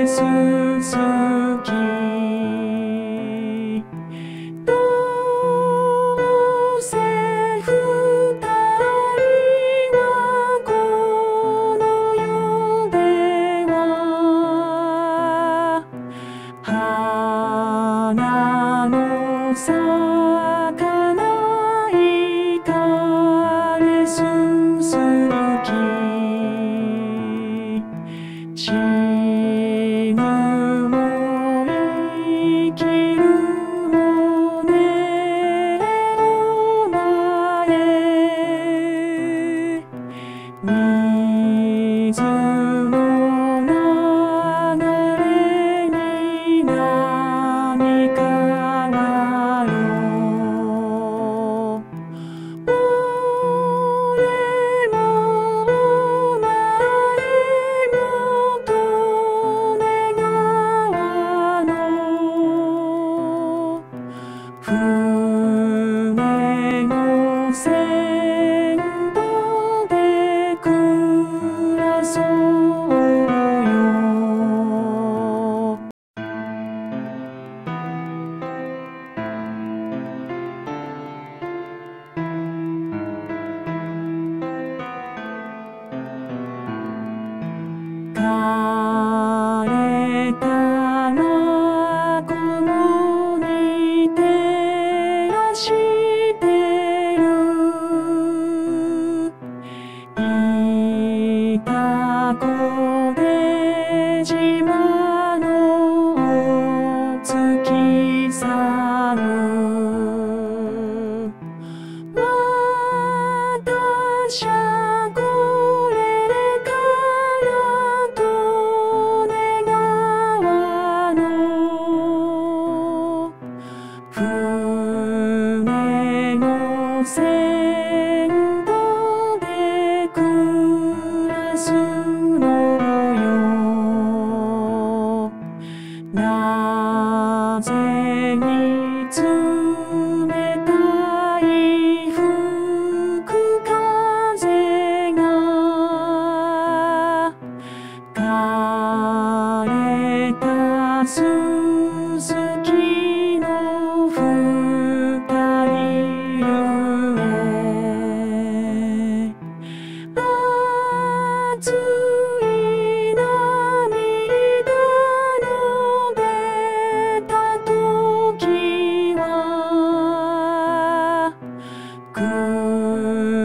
どうせ二人はこの世では花の咲かない彼氏 God. word.